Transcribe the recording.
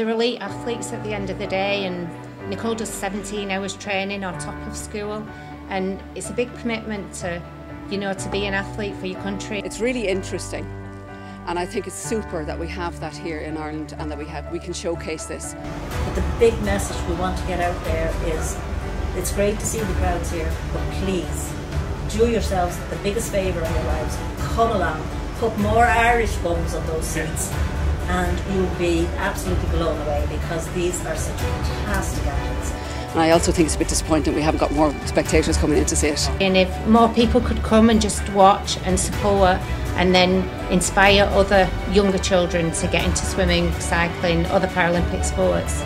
they're elite athletes at the end of the day, and Nicole does 17 hours training on top of school, and it's a big commitment to, you know, to be an athlete for your country. It's really interesting. And I think it's super that we have that here in Ireland and that we have we can showcase this. But the big message we want to get out there is it's great to see the crowds here, but please do yourselves the biggest favour in your lives. Come along, put more Irish bums on those seats, and you'll be absolutely blown away because these are such fantastic athletes. And I also think it's a bit disappointing we haven't got more spectators coming in to see it. And if more people could come and just watch and support and then inspire other younger children to get into swimming, cycling, other Paralympic sports,